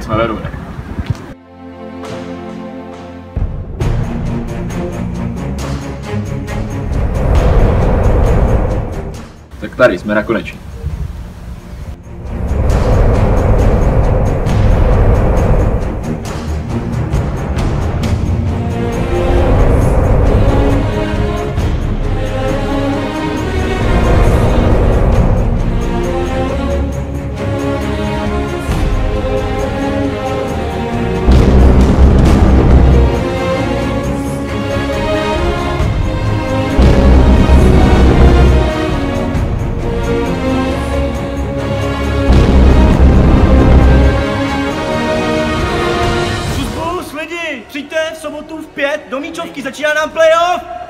jsme ve Rounech. Tak tady jsme na konečně. Sobotu v pět do Míčovky, začíná nám playoff!